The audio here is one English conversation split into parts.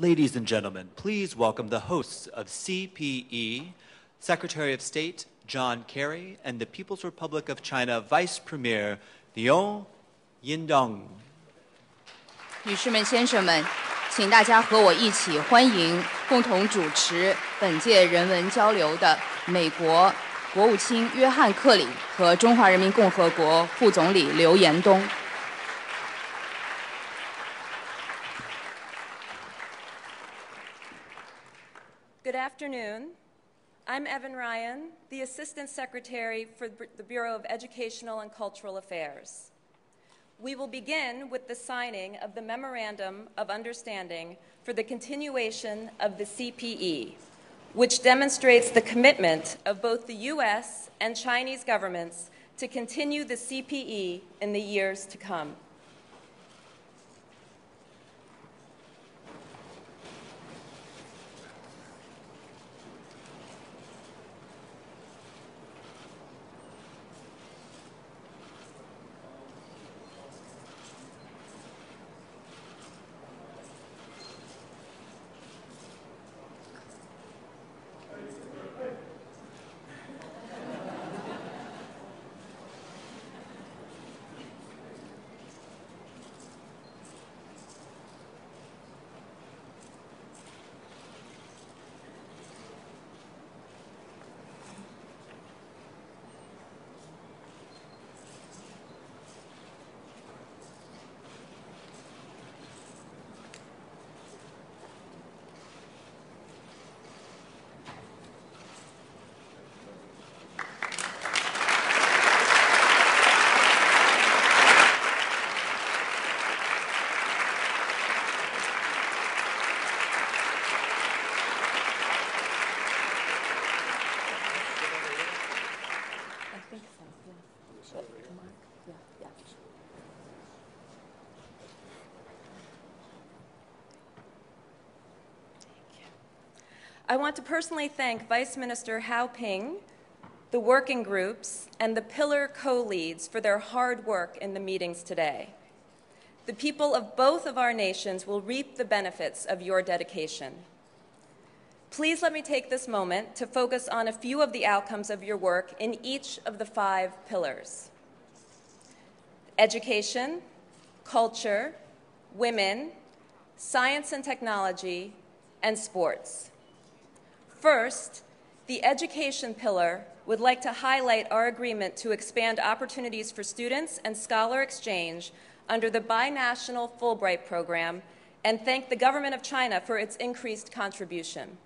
Ladies and gentlemen, please welcome the hosts of CPE, Secretary of State John Kerry, and the People's Republic of China Vice Premier Liu Yandong. 女士们、先生们，请大家和我一起欢迎共同主持本届人文交流的美国国务卿约翰·克里和中华人民共和国副总理刘延东。Afternoon. I'm Evan Ryan, the Assistant Secretary for the Bureau of Educational and Cultural Affairs. We will begin with the signing of the Memorandum of Understanding for the continuation of the CPE, which demonstrates the commitment of both the U.S. and Chinese governments to continue the CPE in the years to come. I think so, yeah. Mark? Yeah, yeah. I want to personally thank Vice Minister Hao Ping, the working groups, and the pillar co leads for their hard work in the meetings today. The people of both of our nations will reap the benefits of your dedication. Please let me take this moment to focus on a few of the outcomes of your work in each of the five pillars education, culture, women, science and technology, and sports. First, the education pillar would like to highlight our agreement to expand opportunities for students and scholar exchange under the binational Fulbright program and thank the government of China for its increased contribution.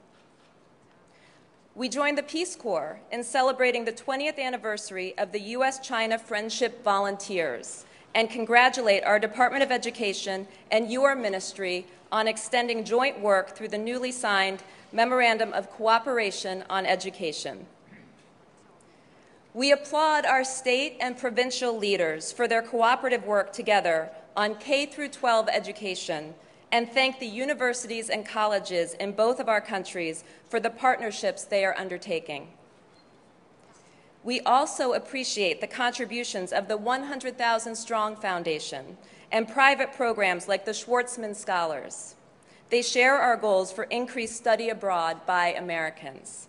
We joined the Peace Corps in celebrating the 20th anniversary of the U.S. China Friendship Volunteers and congratulate our Department of Education and your ministry on extending joint work through the newly signed Memorandum of Cooperation on Education. We applaud our state and provincial leaders for their cooperative work together on K through 12 education and thank the universities and colleges in both of our countries for the partnerships they are undertaking. We also appreciate the contributions of the 100,000 Strong Foundation and private programs like the Schwarzman Scholars. They share our goals for increased study abroad by Americans.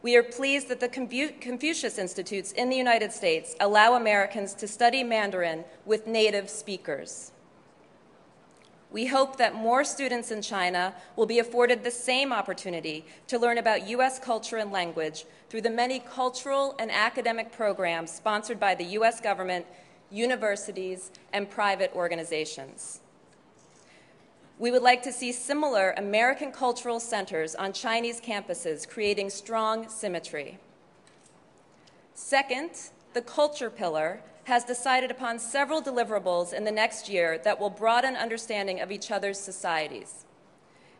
We are pleased that the Confucius Institutes in the United States allow Americans to study Mandarin with native speakers. We hope that more students in China will be afforded the same opportunity to learn about U.S. culture and language through the many cultural and academic programs sponsored by the U.S. government, universities, and private organizations. We would like to see similar American cultural centers on Chinese campuses creating strong symmetry. Second, the culture pillar has decided upon several deliverables in the next year that will broaden understanding of each other's societies.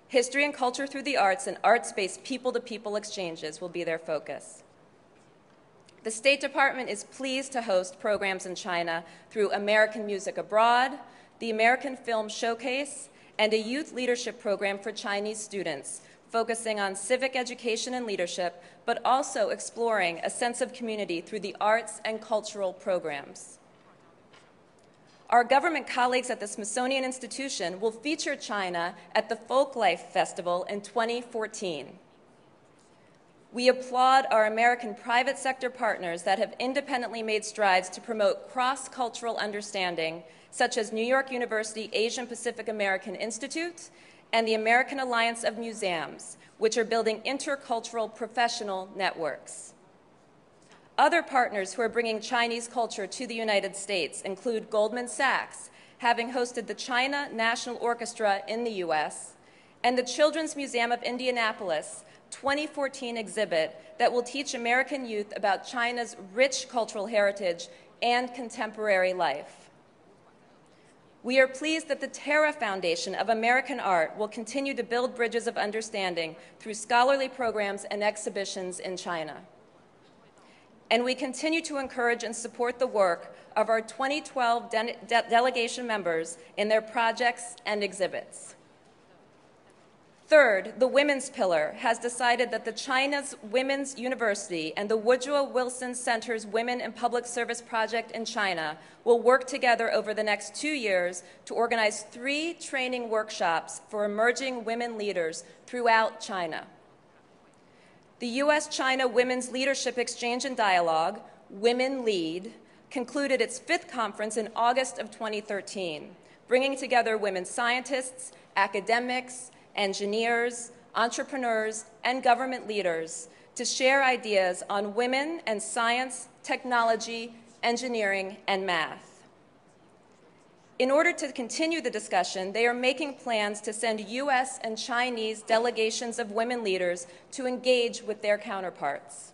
History and culture through the arts and arts based people to people exchanges will be their focus. The State Department is pleased to host programs in China through American Music Abroad, the American Film Showcase, and a youth leadership program for Chinese students, focusing on civic education and leadership, but also exploring a sense of community through the arts and cultural programs. Our government colleagues at the Smithsonian Institution will feature China at the Folklife Festival in 2014. We applaud our American private sector partners that have independently made strides to promote cross cultural understanding, such as New York University Asian Pacific American Institute and the American Alliance of Museums, which are building intercultural professional networks. Other partners who are bringing Chinese culture to the United States include Goldman Sachs, having hosted the China National Orchestra in the U.S., and the Children's Museum of Indianapolis 2014 exhibit that will teach American youth about China's rich cultural heritage and contemporary life. We are pleased that the Terra Foundation of American Art will continue to build bridges of understanding through scholarly programs and exhibitions in China and we continue to encourage and support the work of our 2012 de de delegation members in their projects and exhibits. Third, the Women's Pillar has decided that the China's Women's University and the Woodrow Wilson Center's Women in Public Service Project in China will work together over the next two years to organize three training workshops for emerging women leaders throughout China. The U.S. China Women's Leadership Exchange and Dialogue, Women Lead, concluded its fifth conference in August of 2013, bringing together women scientists, academics, engineers, entrepreneurs, and government leaders to share ideas on women and science, technology, engineering, and math. In order to continue the discussion, they are making plans to send U.S. and Chinese delegations of women leaders to engage with their counterparts.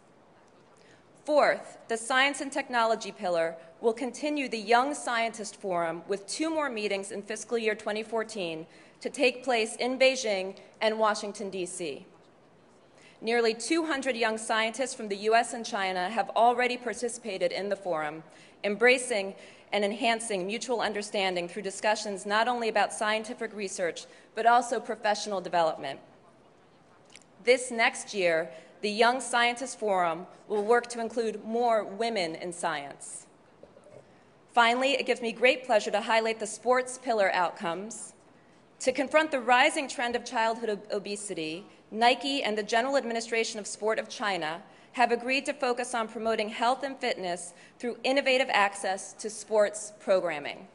Fourth, the Science and Technology Pillar will continue the Young Scientist Forum with two more meetings in fiscal year 2014 to take place in Beijing and Washington, D.C. Nearly 200 young scientists from the U.S. and China have already participated in the forum, embracing and enhancing mutual understanding through discussions not only about scientific research, but also professional development. This next year, the Young Scientist Forum will work to include more women in science. Finally, it gives me great pleasure to highlight the sports pillar outcomes. To confront the rising trend of childhood obesity, Nike and the General Administration of Sport of China have agreed to focus on promoting health and fitness through innovative access to sports programming.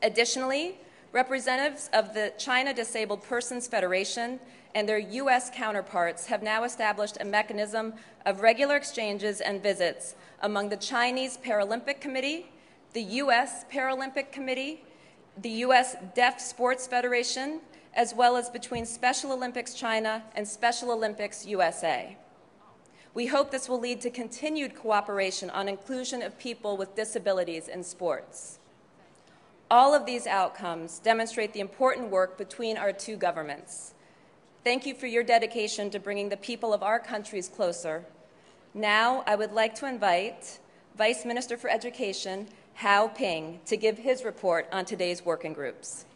Additionally, representatives of the China Disabled Persons Federation and their U.S. counterparts have now established a mechanism of regular exchanges and visits among the Chinese Paralympic Committee, the U.S. Paralympic Committee, the U.S. Deaf Sports Federation, as well as between Special Olympics China and Special Olympics USA. We hope this will lead to continued cooperation on inclusion of people with disabilities in sports. All of these outcomes demonstrate the important work between our two governments. Thank you for your dedication to bringing the people of our countries closer. Now, I would like to invite Vice Minister for Education, Hao Ping to give his report on today's working groups.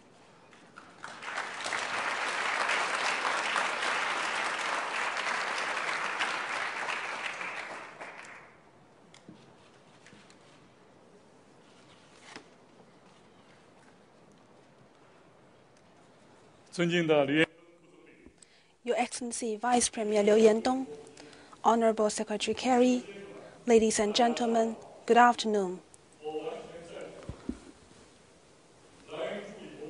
Your Excellency Vice Premier Liu Yandong, Honorable Secretary Kerry, ladies and gentlemen, good afternoon.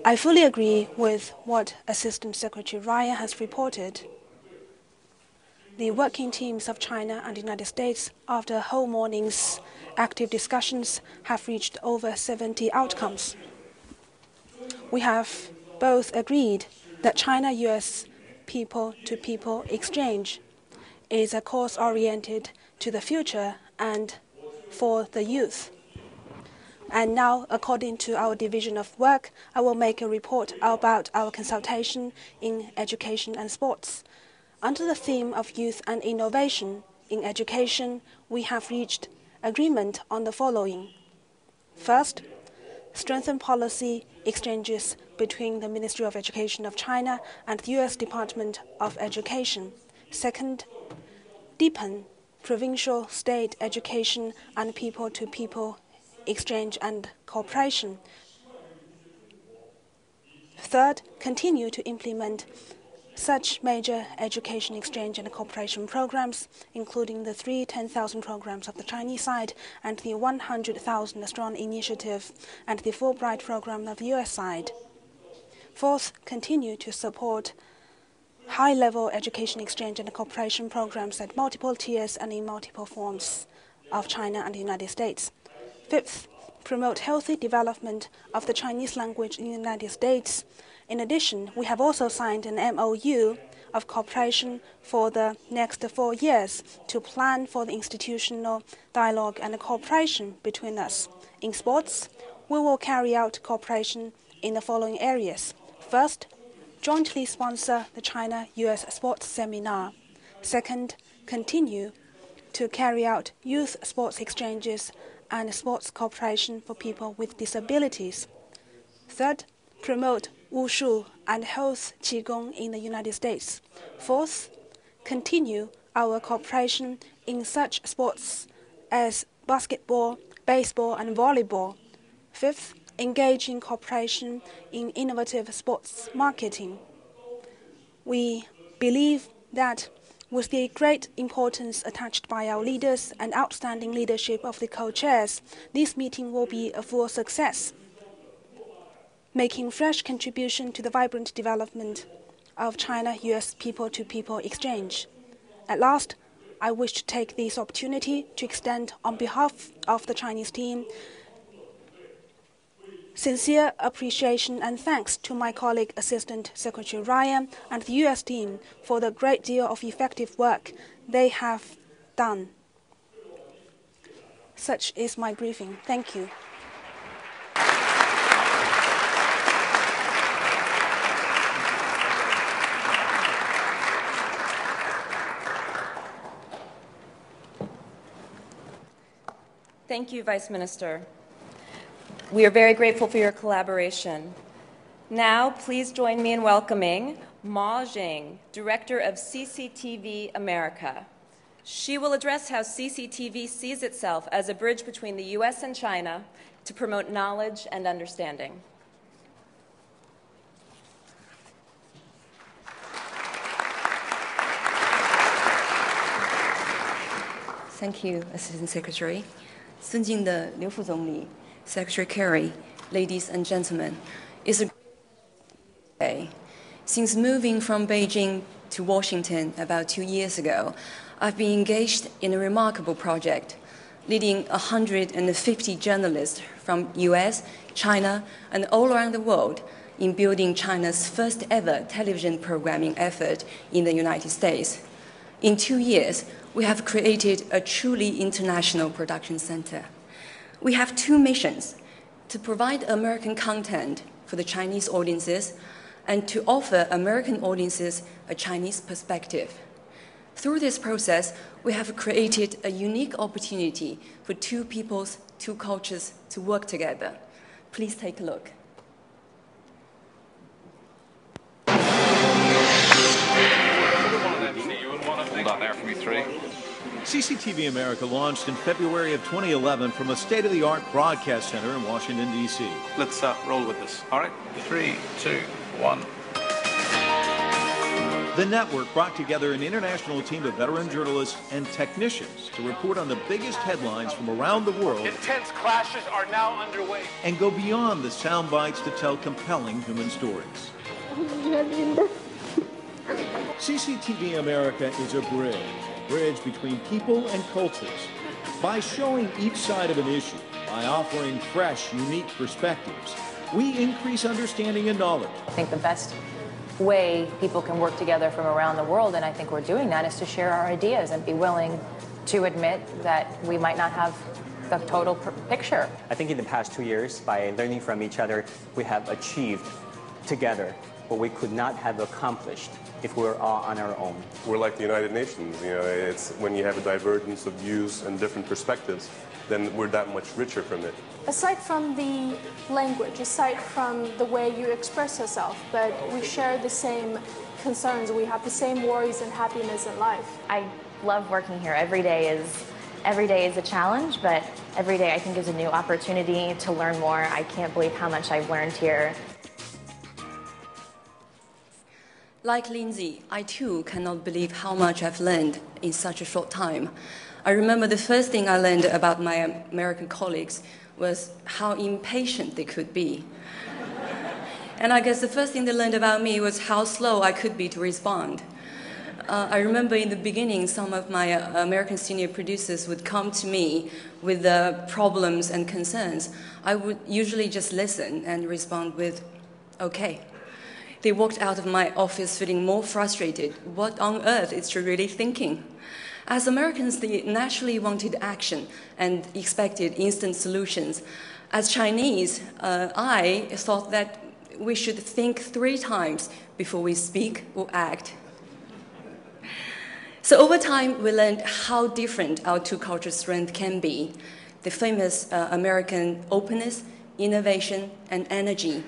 I fully agree with what Assistant Secretary Ryan has reported. The working teams of China and the United States, after a whole morning's active discussions, have reached over 70 outcomes. We have both agreed that China US people to people exchange is a course oriented to the future and for the youth. And now, according to our division of work, I will make a report about our consultation in education and sports. Under the theme of youth and innovation in education, we have reached agreement on the following. First, strengthen policy exchanges between the Ministry of Education of China and the U.S. Department of Education. Second, deepen provincial state education and people to people exchange and cooperation. Third, continue to implement such major education exchange and cooperation programs, including the three 10,000 programs of the Chinese side and the 100,000 strong initiative and the Fulbright program of the US side. Fourth, continue to support high level education exchange and cooperation programs at multiple tiers and in multiple forms of China and the United States. Fifth, promote healthy development of the Chinese language in the United States in addition, we have also signed an MOU of cooperation for the next four years to plan for the institutional dialogue and cooperation between us. In sports, we will carry out cooperation in the following areas. First, jointly sponsor the China US Sports Seminar. Second, continue to carry out youth sports exchanges and sports cooperation for people with disabilities. Third, promote wushu, and health qigong in the United States. Fourth, continue our cooperation in such sports as basketball, baseball, and volleyball. Fifth, engage in cooperation in innovative sports marketing. We believe that with the great importance attached by our leaders and outstanding leadership of the co-chairs, this meeting will be a full success making fresh contribution to the vibrant development of China-US people-to-people exchange. At last, I wish to take this opportunity to extend on behalf of the Chinese team sincere appreciation and thanks to my colleague Assistant Secretary Ryan and the US team for the great deal of effective work they have done. Such is my briefing. Thank you. Thank you, Vice Minister. We are very grateful for your collaboration. Now, please join me in welcoming Ma Jing, Director of CCTV America. She will address how CCTV sees itself as a bridge between the U.S. and China to promote knowledge and understanding. Thank you, Assistant Secretary. 尊敬的刘副总理 ，Secretary Kerry, ladies and gentlemen, it's a great day. Since moving from Beijing to Washington about two years ago, I've been engaged in a remarkable project, leading 150 journalists from US, China, and all around the world in building China's first ever television programming effort in the United States. In two years, we have created a truly international production center. We have two missions to provide American content for the Chinese audiences and to offer American audiences a Chinese perspective. Through this process, we have created a unique opportunity for two peoples, two cultures to work together. Please take a look. Hold on there for me, three. CCTV America launched in February of 2011 from a state-of-the-art broadcast center in Washington, D.C. Let's uh, roll with this. All right, three, two, one. The network brought together an international team of veteran journalists and technicians to report on the biggest headlines from around the world. Intense clashes are now underway. And go beyond the sound bites to tell compelling human stories. CCTV America is a bridge, a bridge between people and cultures. By showing each side of an issue, by offering fresh, unique perspectives, we increase understanding and knowledge. I think the best way people can work together from around the world, and I think we're doing that, is to share our ideas and be willing to admit that we might not have the total picture. I think in the past two years, by learning from each other, we have achieved together what we could not have accomplished if we were all on our own. We're like the United Nations. You know, it's when you have a divergence of views and different perspectives, then we're that much richer from it. Aside from the language, aside from the way you express yourself, but we share the same concerns. We have the same worries and happiness in life. I love working here. Every day is every day is a challenge, but every day I think is a new opportunity to learn more. I can't believe how much I've learned here. Like Lindsay, I too cannot believe how much I've learned in such a short time. I remember the first thing I learned about my American colleagues was how impatient they could be. and I guess the first thing they learned about me was how slow I could be to respond. Uh, I remember in the beginning, some of my uh, American senior producers would come to me with problems and concerns. I would usually just listen and respond with, okay. They walked out of my office feeling more frustrated. What on earth is she really thinking? As Americans, they naturally wanted action and expected instant solutions. As Chinese, uh, I thought that we should think three times before we speak or act. So over time, we learned how different our two cultures' strength can be. The famous uh, American openness, innovation, and energy.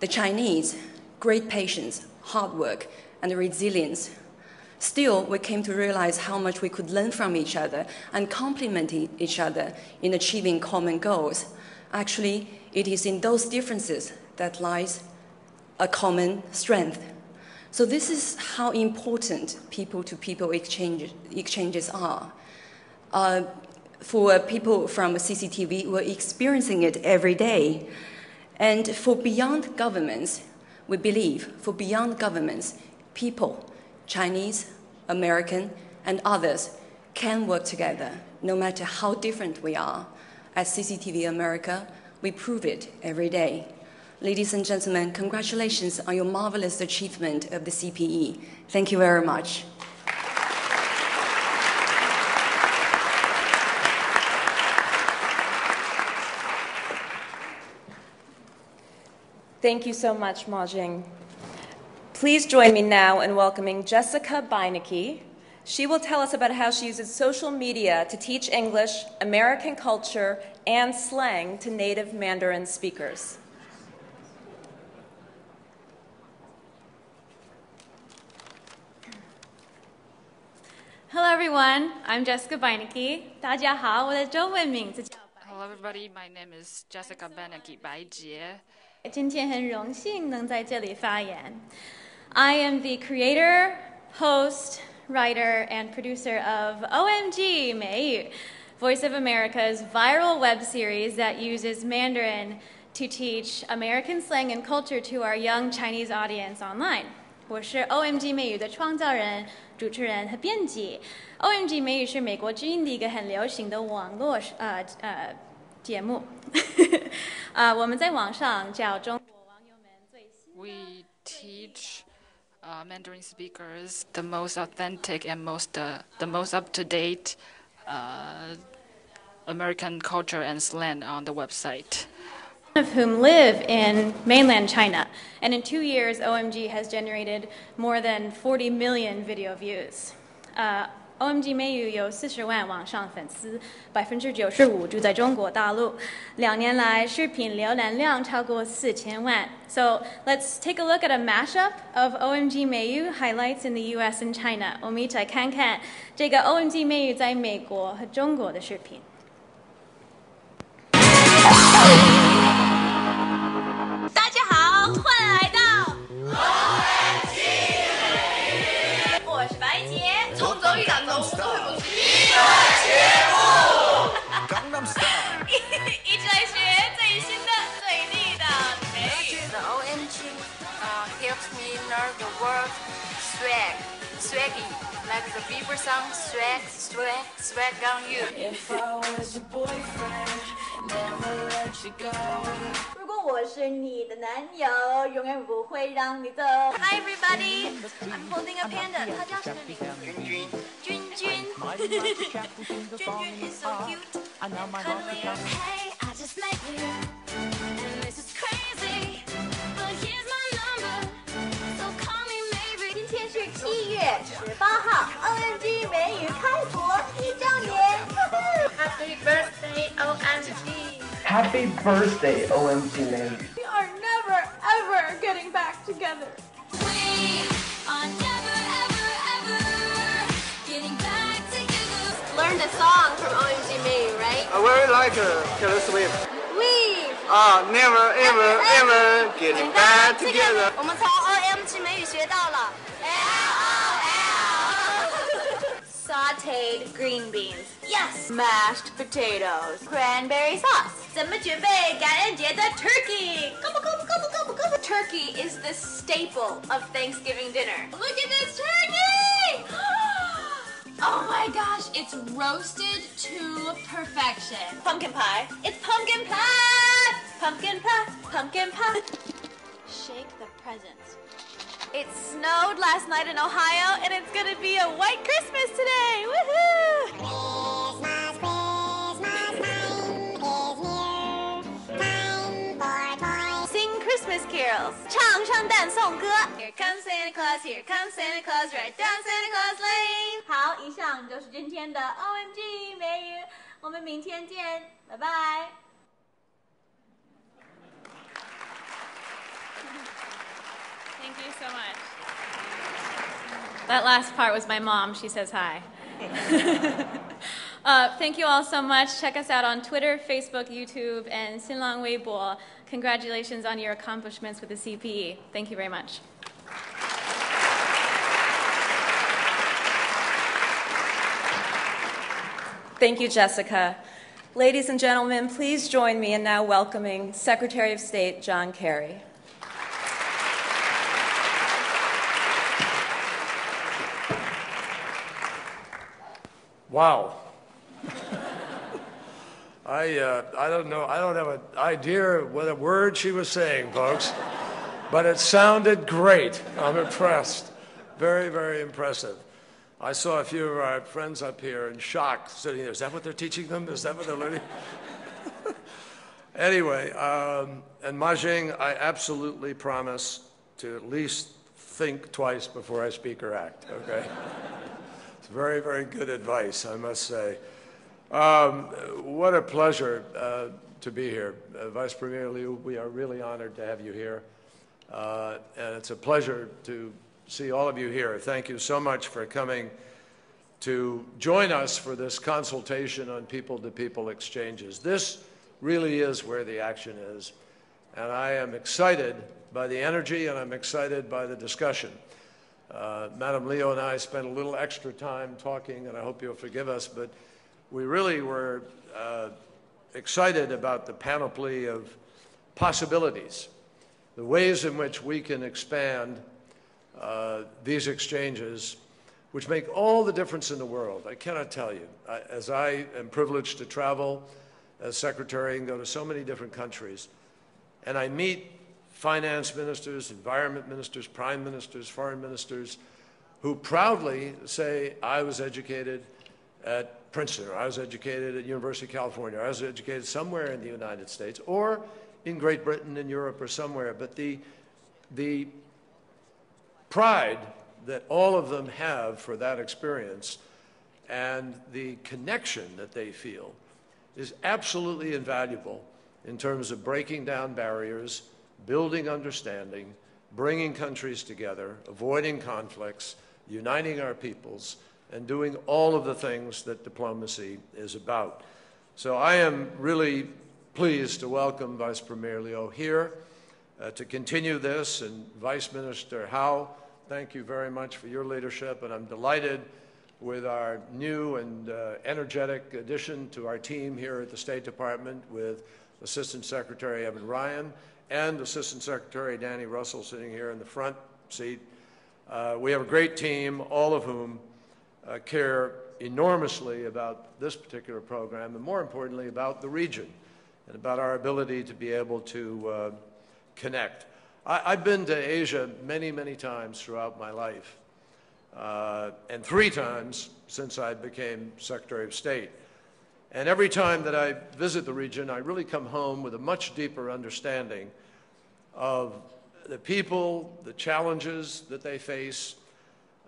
The Chinese, great patience, hard work, and resilience. Still, we came to realize how much we could learn from each other and complement each other in achieving common goals. Actually, it is in those differences that lies a common strength. So this is how important people-to-people exchange, exchanges are. Uh, for people from CCTV, we're experiencing it every day. And for beyond governments, we believe for beyond governments, people, Chinese, American, and others can work together, no matter how different we are. At CCTV America, we prove it every day. Ladies and gentlemen, congratulations on your marvelous achievement of the CPE. Thank you very much. Thank you so much, Ma Jing. Please join me now in welcoming Jessica Beinecke. She will tell us about how she uses social media to teach English, American culture, and slang to native Mandarin speakers. Hello everyone, I'm Jessica Beinecke. 大家好，我的中文名字叫 Hello everybody, my name is Jessica Beinecke, 白洁。 今天很荣幸能在这里发言。I am the creator, host, writer, and producer of OMG 美语, Voice of America's viral web series that uses Mandarin to teach American slang and culture to our young Chinese audience online. 我是 OMG 美语的创造人、主持人和编辑。OMG 美语是美国之音的一个很流行的网络呃呃 节目。啊，我们在网上叫中国网友们最新的。We teach uh, Mandarin speakers the most authentic and most uh, the most up to date uh, American culture and slang on the website of whom live in mainland China. And in two years, OMG has generated more than 40 million video views. Uh, OMG 美语有四十万网上粉丝，百分之九十五住在中国大陆。两年来，视频浏览量超过四千万。So let's take a look at a mashup of OMG 美语 highlights in the U.S. and China。我们一起来看看这个 OMG 美语在美国和中国的视频。swag, swaggy, like the Bieber song, swag, swag, swag on you. If I was your boyfriend, never let you go. 如果我是你的男友，永远不会让你走。Hi everybody, I'm holding a panda. 他叫什么名？君君。君君。君君 is so cute and cuddly. Hey, I just met you, and this is crazy. 十八号，OMG 美语开国一周年，Happy birthday OMG！Happy birthday OMG 美语！We are never ever getting back together. We are never ever ever getting back together. Learn the song from OMG. I very like uh, Taylor Swift. We Ah, never ever ever getting back together. 我们从 OMG 美语学到了 sauteed green beans. Yes. Mashed potatoes. Cranberry sauce. 怎么准备感恩节的 turkey? Gobble, gobble, gobble, gobble, gobble. Turkey is the staple of Thanksgiving dinner. Look at this turkey! Oh my gosh, it's roasted to perfection. Pumpkin pie. It's pumpkin pie! Pumpkin pie, pumpkin pie. Shake the presents. It snowed last night in Ohio, and it's gonna be a white Christmas today! Woohoo! bells. comes Santa Claus, here comes Santa Claus, right down Santa Claus Lane。好，以上就是今天的 OMG 美语，我们明天见，拜拜。Thank you so much. That last part was my mom. She says hi. uh, thank you all so much. Check us out on Twitter, Facebook, YouTube, and Sina Weibo. Congratulations on your accomplishments with the CPE. Thank you very much. Thank you, Jessica. Ladies and gentlemen, please join me in now welcoming Secretary of State John Kerry. Wow. I, uh, I don't know. I don't have an idea what a word she was saying, folks, but it sounded great. I'm impressed. Very, very impressive. I saw a few of our friends up here in shock, sitting there. Is that what they're teaching them? Is that what they're learning? anyway, um, and Majing, I absolutely promise to at least think twice before I speak or act, okay? it's very, very good advice, I must say. Um, what a pleasure uh, to be here. Uh, Vice Premier Liu, we are really honored to have you here. Uh, and it's a pleasure to see all of you here. Thank you so much for coming to join us for this consultation on people to people exchanges. This really is where the action is. And I am excited by the energy and I'm excited by the discussion. Uh, Madam Liu and I spent a little extra time talking, and I hope you'll forgive us, but we really were uh, excited about the panoply of possibilities, the ways in which we can expand uh, these exchanges, which make all the difference in the world. I cannot tell you. I, as I am privileged to travel as secretary and go to so many different countries, and I meet finance ministers, environment ministers, prime ministers, foreign ministers, who proudly say, I was educated at Princeton, or I was educated at University of California, or I was educated somewhere in the United States, or in Great Britain, in Europe, or somewhere. But the, the pride that all of them have for that experience and the connection that they feel is absolutely invaluable in terms of breaking down barriers, building understanding, bringing countries together, avoiding conflicts, uniting our peoples, and doing all of the things that diplomacy is about. So I am really pleased to welcome Vice Premier Liu here uh, to continue this, and Vice Minister Hao, thank you very much for your leadership, and I'm delighted with our new and uh, energetic addition to our team here at the State Department with Assistant Secretary Evan Ryan and Assistant Secretary Danny Russell sitting here in the front seat. Uh, we have a great team, all of whom uh, care enormously about this particular program, and more importantly, about the region and about our ability to be able to uh, connect. I, have been to Asia many, many times throughout my life, uh, and three times since I became Secretary of State. And every time that I visit the region, I really come home with a much deeper understanding of the people, the challenges that they face,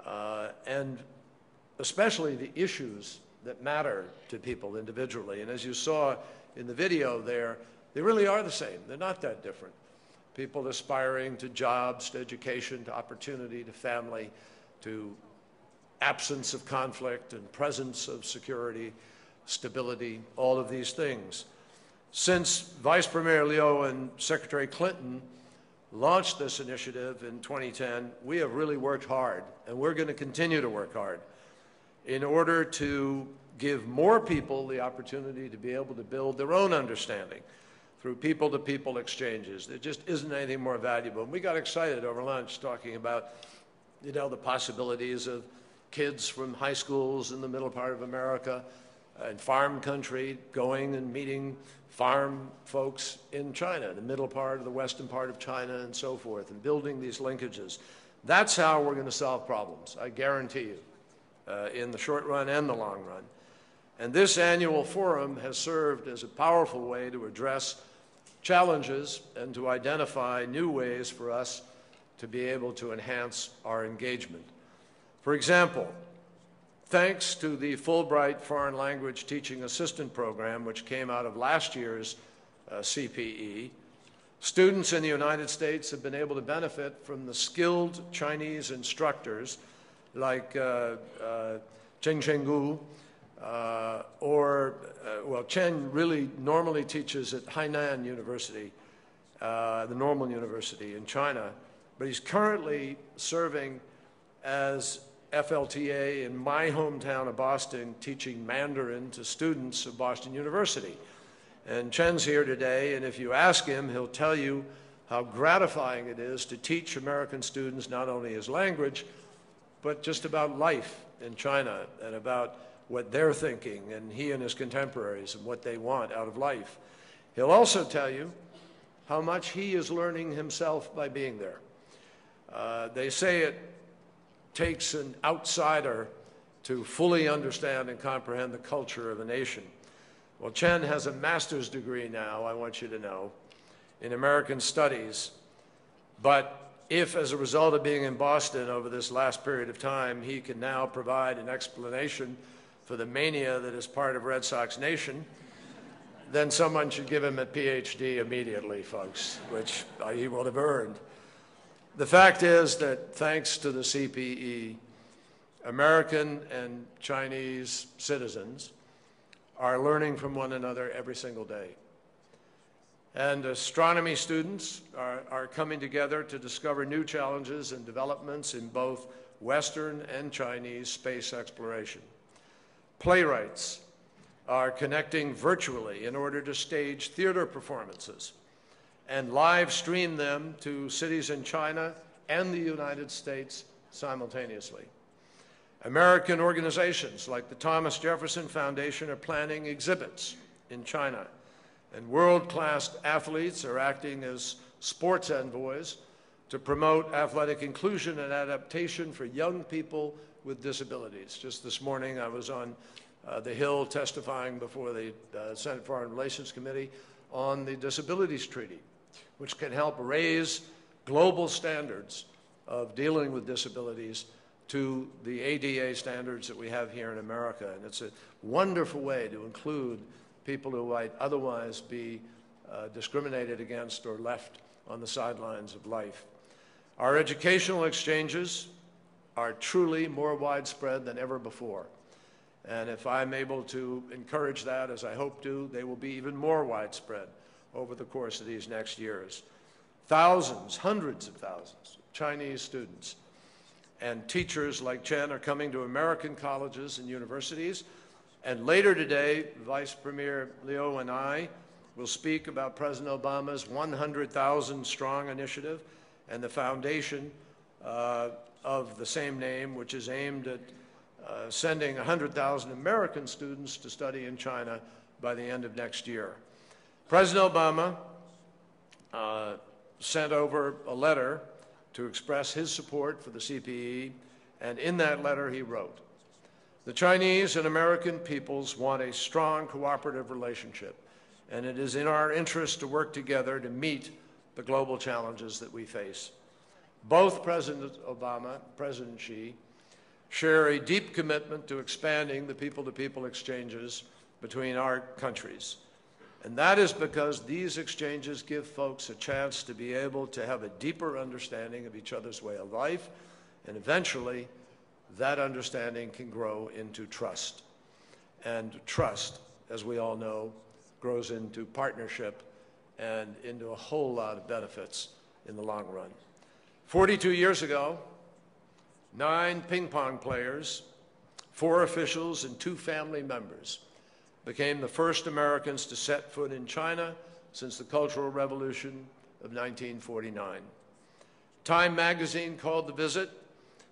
uh, and especially the issues that matter to people individually. And as you saw in the video there, they really are the same. They're not that different. People aspiring to jobs, to education, to opportunity, to family, to absence of conflict and presence of security, stability, all of these things. Since Vice Premier Liu and Secretary Clinton launched this initiative in 2010, we have really worked hard, and we're going to continue to work hard in order to give more people the opportunity to be able to build their own understanding through people to people exchanges. There just isn't anything more valuable. And we got excited over lunch talking about, you know, the possibilities of kids from high schools in the middle part of America and farm country going and meeting farm folks in China, the middle part of the western part of China, and so forth, and building these linkages. That's how we're going to solve problems, I guarantee you, uh, in the short run and the long run. And this annual forum has served as a powerful way to address challenges and to identify new ways for us to be able to enhance our engagement. For example, thanks to the Fulbright Foreign Language Teaching Assistant Program, which came out of last year's uh, CPE, students in the United States have been able to benefit from the skilled Chinese instructors like uh, uh, Cheng Chenggu, uh, or, uh, well, Chen really normally teaches at Hainan University, uh, the normal university in China, but he's currently serving as FLTA in my hometown of Boston, teaching Mandarin to students of Boston University. And Chen's here today, and if you ask him, he'll tell you how gratifying it is to teach American students not only his language, but just about life in China and about what they're thinking, and he and his contemporaries, and what they want out of life. He'll also tell you how much he is learning himself by being there. Uh, they say it takes an outsider to fully understand and comprehend the culture of a nation. Well, Chen has a master's degree now, I want you to know, in American Studies. But if, as a result of being in Boston over this last period of time, he can now provide an explanation for the mania that is part of Red Sox Nation, then someone should give him a PhD immediately, folks, which uh, he will have earned. The fact is that thanks to the CPE, American and Chinese citizens are learning from one another every single day. And astronomy students are, are coming together to discover new challenges and developments in both Western and Chinese space exploration. Playwrights are connecting virtually in order to stage theater performances and live stream them to cities in China and the United States simultaneously. American organizations like the Thomas Jefferson Foundation are planning exhibits in China, and world class athletes are acting as sports envoys to promote athletic inclusion and adaptation for young people with disabilities. Just this morning, I was on uh, the Hill testifying before the uh, Senate Foreign Relations Committee on the Disabilities Treaty, which can help raise global standards of dealing with disabilities to the ADA standards that we have here in America. And it's a wonderful way to include people who might otherwise be uh, discriminated against or left on the sidelines of life. Our educational exchanges are truly more widespread than ever before. And if I'm able to encourage that, as I hope to, they will be even more widespread over the course of these next years. Thousands, hundreds of thousands of Chinese students and teachers like Chen are coming to American colleges and universities. And later today, Vice Premier Liu and I will speak about President Obama's 100,000 strong initiative and the foundation uh, of the same name, which is aimed at uh, sending 100,000 American students to study in China by the end of next year. President Obama uh, sent over a letter to express his support for the CPE, and in that letter he wrote, the Chinese and American peoples want a strong cooperative relationship, and it is in our interest to work together to meet the global challenges that we face. Both President Obama, and President Xi, share a deep commitment to expanding the people to people exchanges between our countries. And that is because these exchanges give folks a chance to be able to have a deeper understanding of each other's way of life, and eventually that understanding can grow into trust. And trust, as we all know, grows into partnership and into a whole lot of benefits in the long run. 42 years ago, nine ping pong players, four officials, and two family members became the first Americans to set foot in China since the Cultural Revolution of 1949. Time magazine called the visit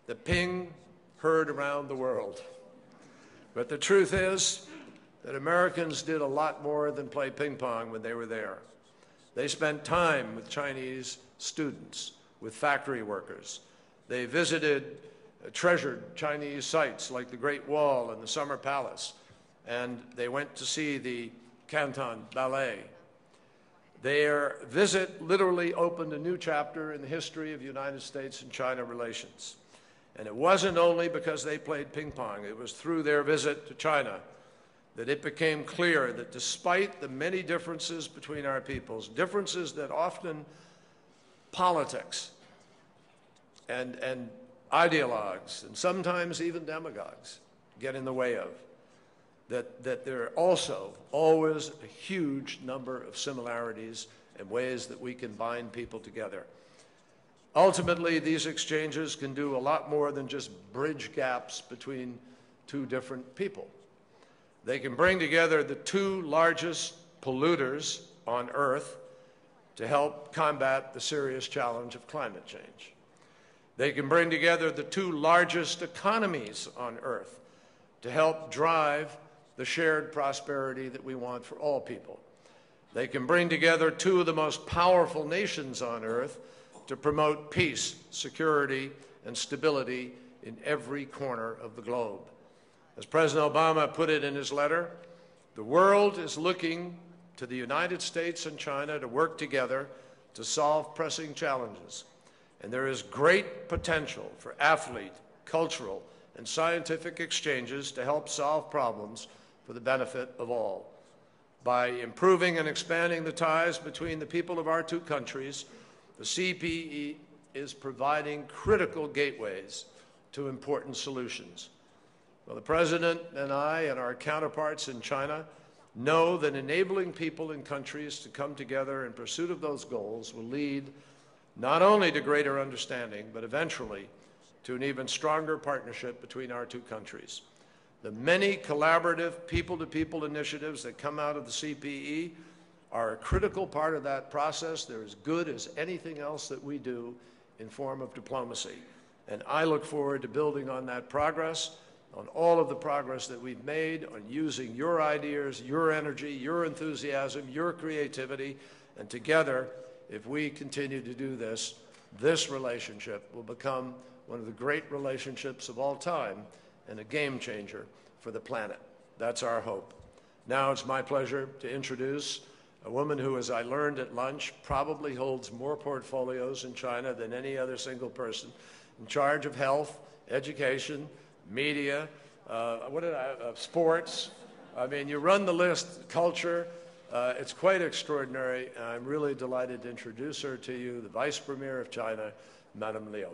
the ping heard around the world. But the truth is that Americans did a lot more than play ping pong when they were there. They spent time with Chinese students, with factory workers. They visited uh, treasured Chinese sites like the Great Wall and the Summer Palace, and they went to see the Canton Ballet their visit literally opened a new chapter in the history of United States and China relations. And it wasn't only because they played ping pong, it was through their visit to China that it became clear that despite the many differences between our peoples, differences that often politics and, and ideologues and sometimes even demagogues get in the way of, that, that there are also always a huge number of similarities and ways that we can bind people together. Ultimately, these exchanges can do a lot more than just bridge gaps between two different people. They can bring together the two largest polluters on Earth to help combat the serious challenge of climate change. They can bring together the two largest economies on Earth to help drive the shared prosperity that we want for all people. They can bring together two of the most powerful nations on earth to promote peace, security, and stability in every corner of the globe. As President Obama put it in his letter, the world is looking to the United States and China to work together to solve pressing challenges. And there is great potential for athlete, cultural, and scientific exchanges to help solve problems for the benefit of all. By improving and expanding the ties between the people of our two countries, the CPE is providing critical gateways to important solutions. Well, the President and I and our counterparts in China know that enabling people and countries to come together in pursuit of those goals will lead not only to greater understanding, but eventually to an even stronger partnership between our two countries. The many collaborative people-to-people initiatives that come out of the CPE are a critical part of that process. They're as good as anything else that we do in form of diplomacy. And I look forward to building on that progress, on all of the progress that we've made, on using your ideas, your energy, your enthusiasm, your creativity, and together, if we continue to do this, this relationship will become one of the great relationships of all time and a game changer for the planet. That's our hope. Now it's my pleasure to introduce a woman who, as I learned at lunch, probably holds more portfolios in China than any other single person, in charge of health, education, media, uh, what did I, uh, sports. I mean, you run the list, culture. Uh, it's quite extraordinary, I'm really delighted to introduce her to you, the Vice Premier of China, Madame Liu.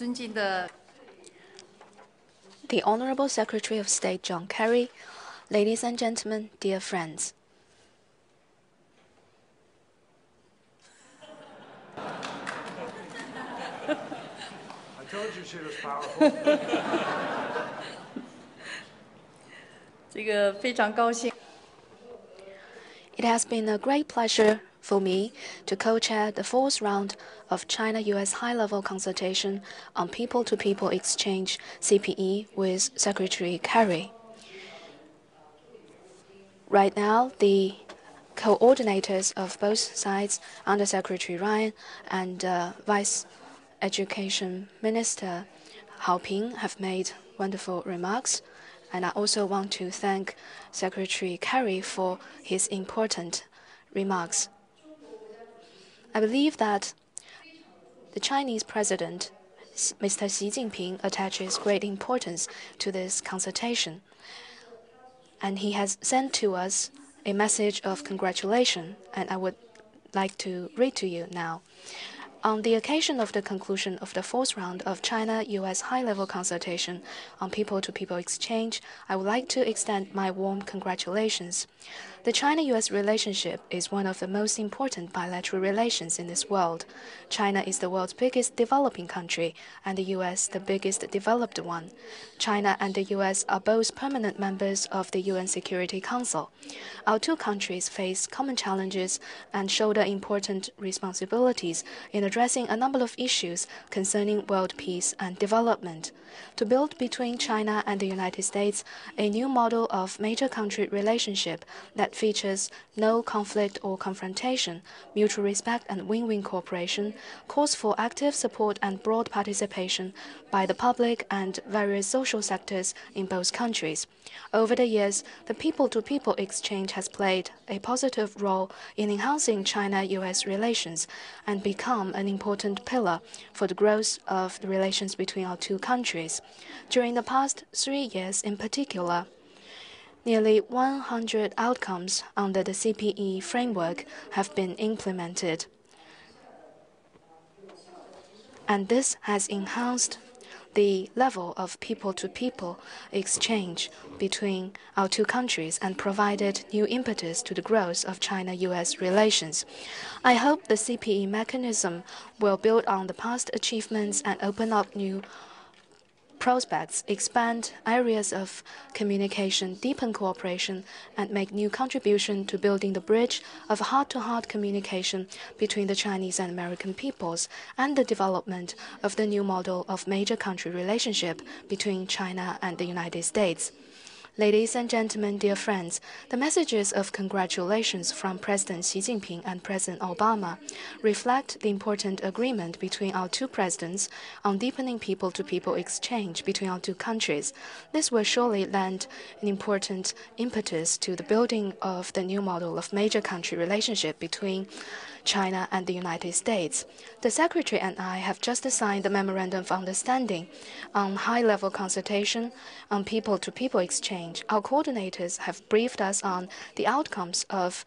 The Honorable Secretary of State John Kerry, ladies and gentlemen, dear friends. I told you she was powerful. It has been a great pleasure for me to co-chair the fourth round of China-US high-level consultation on people-to-people exchange (CPE) with Secretary Kerry. Right now, the coordinators of both sides, Under Secretary Ryan and uh, Vice Education Minister Hao Ping, have made wonderful remarks. And I also want to thank Secretary Kerry for his important remarks. I believe that the Chinese president, Mr. Xi Jinping, attaches great importance to this consultation. and he has sent to us a message of congratulation, and I would like to read to you now. On the occasion of the conclusion of the fourth round of China US high level consultation on people to people exchange, I would like to extend my warm congratulations. The China US relationship is one of the most important bilateral relations in this world. China is the world's biggest developing country, and the US the biggest developed one. China and the US are both permanent members of the UN Security Council. Our two countries face common challenges and shoulder important responsibilities in addressing a number of issues concerning world peace and development. To build between China and the United States a new model of major country relationship that features no conflict or confrontation, mutual respect and win-win cooperation, calls for active support and broad participation by the public and various social sectors in both countries. Over the years, the people-to-people exchange has played a positive role in enhancing China-US relations and become an important pillar for the growth of the relations between our two countries. During the past three years in particular, Nearly 100 outcomes under the CPE framework have been implemented, and this has enhanced the level of people to people exchange between our two countries and provided new impetus to the growth of China US relations. I hope the CPE mechanism will build on the past achievements and open up new prospects, expand areas of communication, deepen cooperation, and make new contribution to building the bridge of heart-to-heart communication between the Chinese and American peoples and the development of the new model of major country relationship between China and the United States. Ladies and gentlemen, dear friends, the messages of congratulations from President Xi Jinping and President Obama reflect the important agreement between our two presidents on deepening people to people exchange between our two countries. This will surely lend an important impetus to the building of the new model of major country relationship between China and the United States. The Secretary and I have just signed the Memorandum of Understanding on high level consultation on people to people exchange. Our coordinators have briefed us on the outcomes of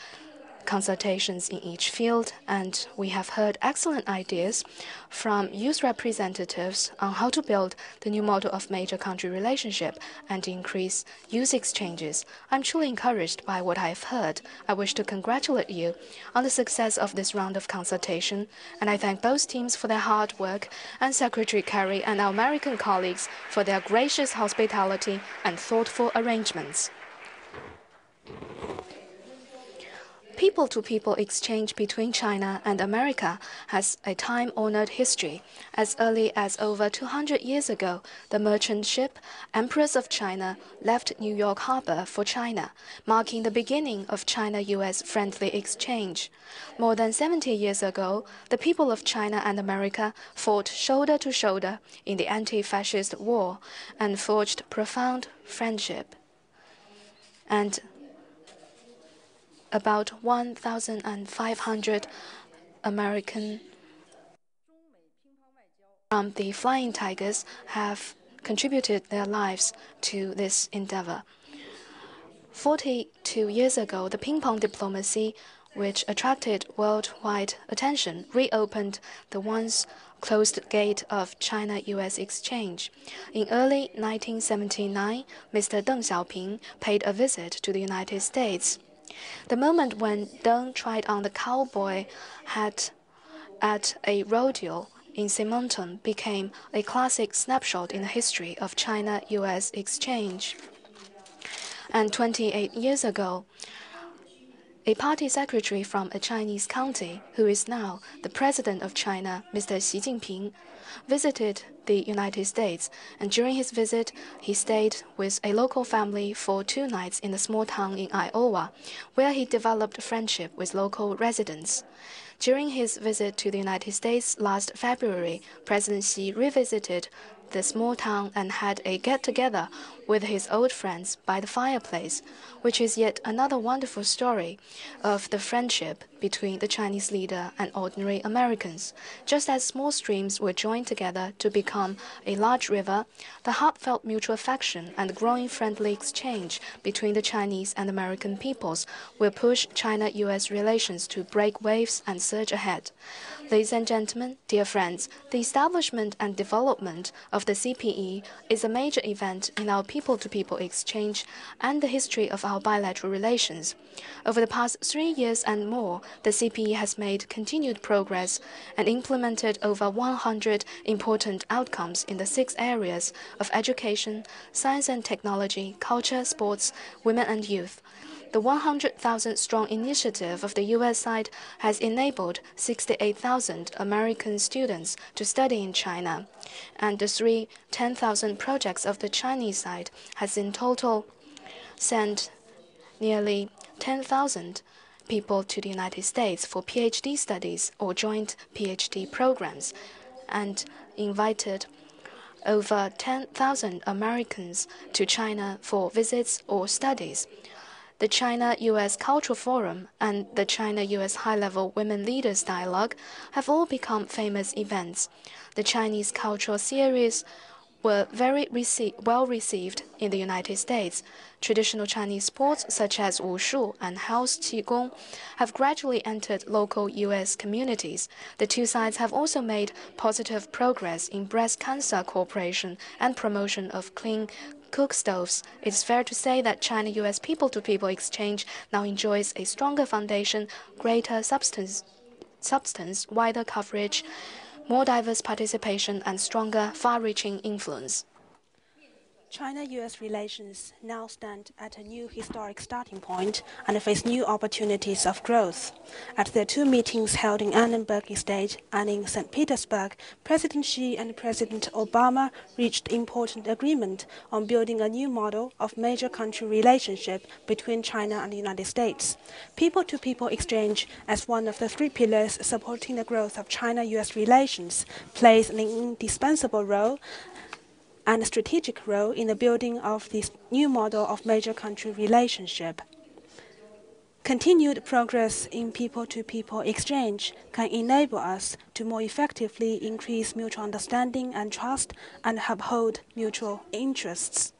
consultations in each field, and we have heard excellent ideas from youth representatives on how to build the new model of major country relationship and increase youth exchanges. I'm truly encouraged by what I have heard. I wish to congratulate you on the success of this round of consultation, and I thank both teams for their hard work and Secretary Kerry and our American colleagues for their gracious hospitality and thoughtful arrangements. People to people exchange between China and America has a time honored history. As early as over 200 years ago, the merchant ship Empress of China left New York Harbor for China, marking the beginning of China US friendly exchange. More than 70 years ago, the people of China and America fought shoulder to shoulder in the anti fascist war and forged profound friendship. And about 1,500 American from the Flying Tigers have contributed their lives to this endeavor. 42 years ago, the ping pong diplomacy, which attracted worldwide attention, reopened the once closed gate of China US exchange. In early 1979, Mr. Deng Xiaoping paid a visit to the United States. The moment when Deng tried on the cowboy hat at a rodeo in Simonton became a classic snapshot in the history of China US exchange. And 28 years ago, a party secretary from a Chinese county, who is now the president of China, Mr. Xi Jinping, visited the United States, and during his visit, he stayed with a local family for two nights in a small town in Iowa, where he developed friendship with local residents. During his visit to the United States last February, President Xi revisited the small town and had a get together with his old friends by the fireplace, which is yet another wonderful story of the friendship between the Chinese leader and ordinary Americans. Just as small streams were joined together to become a large river, the heartfelt mutual affection and growing friendly exchange between the Chinese and American peoples will push China US relations to break waves and surge ahead. Ladies and gentlemen, dear friends, the establishment and development of the CPE is a major event in our people to people exchange and the history of our bilateral relations. Over the past three years and more, the CPE has made continued progress and implemented over 100 important outcomes in the six areas of education, science and technology, culture, sports, women and youth. The 100,000 strong initiative of the US side has enabled 68,000 American students to study in China, and the three 10,000 projects of the Chinese side has in total sent nearly 10,000 people to the United States for PhD studies or joint PhD programs, and invited over 10,000 Americans to China for visits or studies the China US Cultural Forum and the China US High Level Women Leaders Dialogue have all become famous events. The Chinese cultural series were very rece well received in the United States. Traditional Chinese sports such as wushu and health qigong have gradually entered local U.S. communities. The two sides have also made positive progress in breast cancer cooperation and promotion of clean cook stoves, it's fair to say that China US people to people exchange now enjoys a stronger foundation, greater substance, substance, wider coverage, more diverse participation, and stronger, far reaching influence. China US relations now stand at a new historic starting point and face new opportunities of growth. At their two meetings held in Annenberg Estate and in St. Petersburg, President Xi and President Obama reached important agreement on building a new model of major country relationship between China and the United States. People to people exchange, as one of the three pillars supporting the growth of China US relations, plays an indispensable role and strategic role in the building of this new model of major country relationship. Continued progress in people to people exchange can enable us to more effectively increase mutual understanding and trust and uphold mutual interests.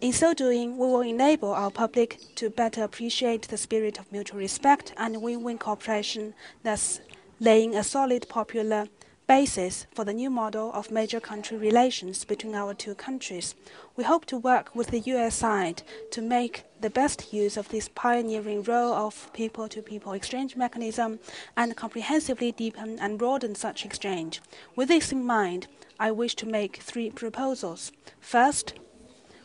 In so doing, we will enable our public to better appreciate the spirit of mutual respect and win win cooperation, thus laying a solid popular basis for the new model of major country relations between our two countries. We hope to work with the US side to make the best use of this pioneering role of people to people exchange mechanism and comprehensively deepen and broaden such exchange. With this in mind, I wish to make three proposals. First,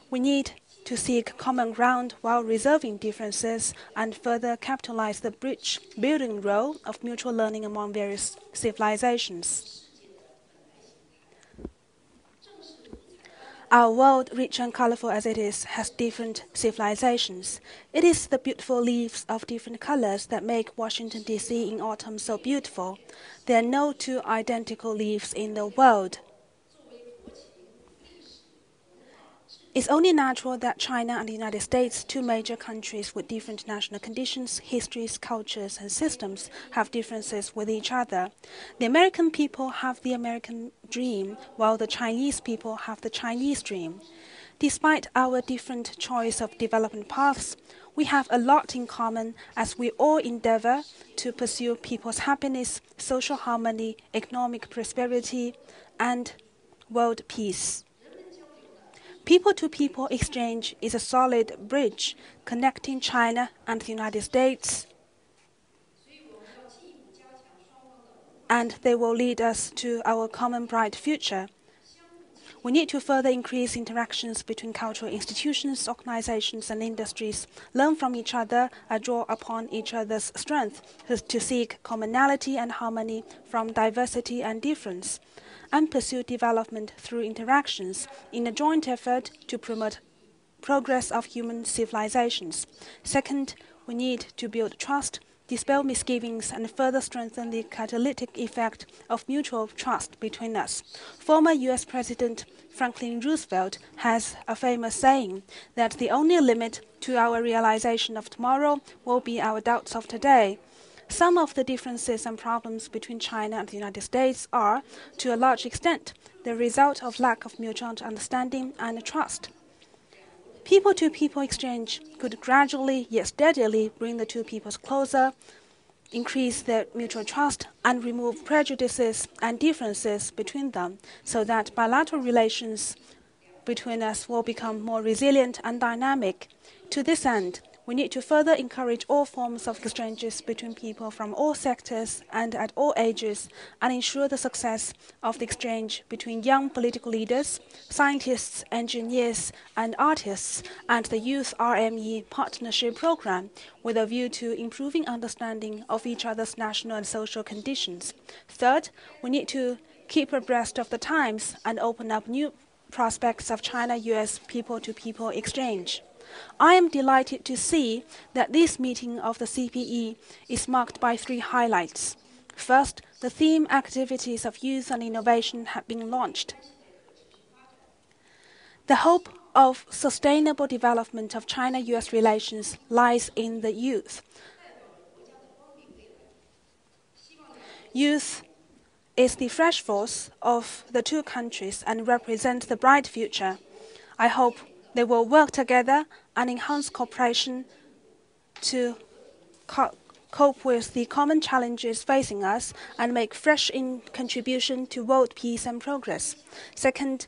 we need to seek common ground while resolving differences and further capitalize the bridge building role of mutual learning among various civilizations. Our world, rich and colorful as it is, has different civilizations. It is the beautiful leaves of different colors that make Washington, D.C. in autumn so beautiful. There are no two identical leaves in the world. It's only natural that China and the United States, two major countries with different national conditions, histories, cultures, and systems, have differences with each other. The American people have the American dream, while the Chinese people have the Chinese dream. Despite our different choice of development paths, we have a lot in common as we all endeavor to pursue people's happiness, social harmony, economic prosperity, and world peace. People to people exchange is a solid bridge connecting China and the United States, and they will lead us to our common bright future. We need to further increase interactions between cultural institutions, organizations, and industries, learn from each other, and draw upon each other's strength to seek commonality and harmony from diversity and difference and pursue development through interactions in a joint effort to promote progress of human civilizations. Second, we need to build trust dispel misgivings, and further strengthen the catalytic effect of mutual trust between us. Former US President Franklin Roosevelt has a famous saying that the only limit to our realization of tomorrow will be our doubts of today. Some of the differences and problems between China and the United States are, to a large extent, the result of lack of mutual understanding and trust. People to people exchange could gradually yet steadily bring the two peoples closer, increase their mutual trust, and remove prejudices and differences between them so that bilateral relations between us will become more resilient and dynamic. To this end, we need to further encourage all forms of exchanges between people from all sectors and at all ages and ensure the success of the exchange between young political leaders, scientists, engineers, and artists and the Youth RME Partnership Program with a view to improving understanding of each other's national and social conditions. Third, we need to keep abreast of the times and open up new prospects of China US people to people exchange. I am delighted to see that this meeting of the CPE is marked by three highlights. First, the theme activities of youth and innovation have been launched. The hope of sustainable development of China US relations lies in the youth. Youth is the fresh force of the two countries and represent the bright future. I hope they will work together and enhance cooperation to co cope with the common challenges facing us and make fresh contribution to world peace and progress. Second,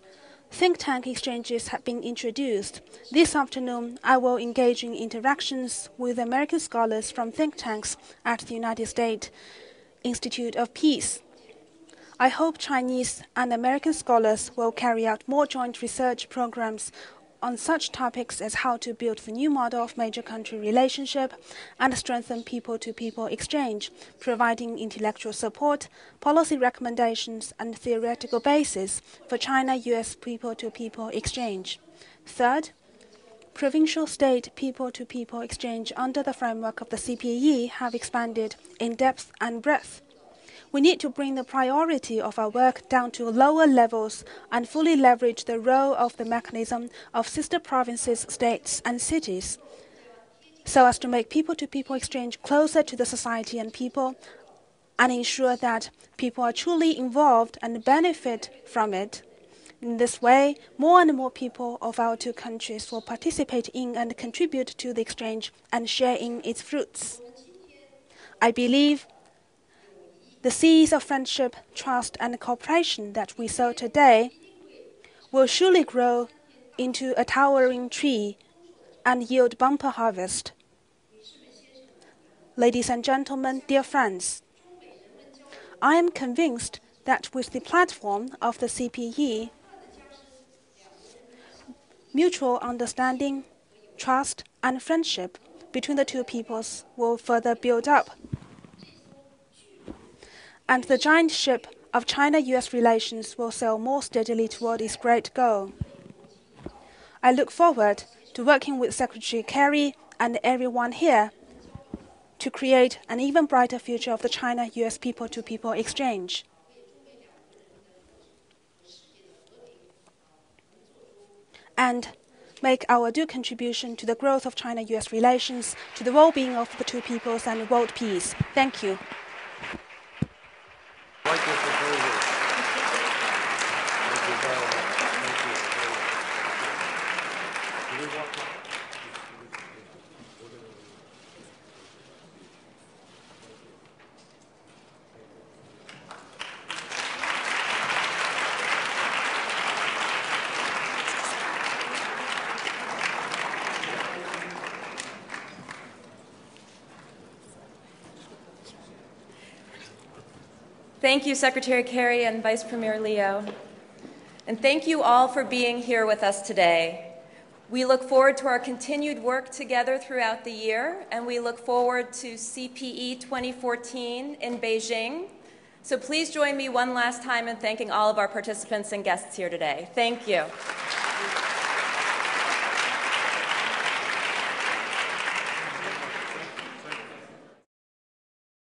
think tank exchanges have been introduced. This afternoon, I will engage in interactions with American scholars from think tanks at the United States Institute of Peace. I hope Chinese and American scholars will carry out more joint research programs on such topics as how to build the new model of major country relationship and strengthen people to people exchange, providing intellectual support, policy recommendations, and theoretical basis for China US people to people exchange. Third, provincial state people to people exchange under the framework of the CPE have expanded in depth and breadth we need to bring the priority of our work down to lower levels and fully leverage the role of the mechanism of sister provinces, states, and cities so as to make people to people exchange closer to the society and people and ensure that people are truly involved and benefit from it. In this way, more and more people of our two countries will participate in and contribute to the exchange and share in its fruits. I believe the seeds of friendship, trust, and cooperation that we sow today will surely grow into a towering tree and yield bumper harvest. Ladies and gentlemen, dear friends, I am convinced that with the platform of the CPE, mutual understanding, trust, and friendship between the two peoples will further build up and the giant ship of China US relations will sail more steadily toward its great goal. I look forward to working with Secretary Kerry and everyone here to create an even brighter future of the China US people to people exchange. And make our due contribution to the growth of China US relations, to the well being of the two peoples, and world peace. Thank you. Thank you, Secretary Kerry and Vice Premier Liu. And thank you all for being here with us today. We look forward to our continued work together throughout the year, and we look forward to CPE 2014 in Beijing. So please join me one last time in thanking all of our participants and guests here today. Thank you.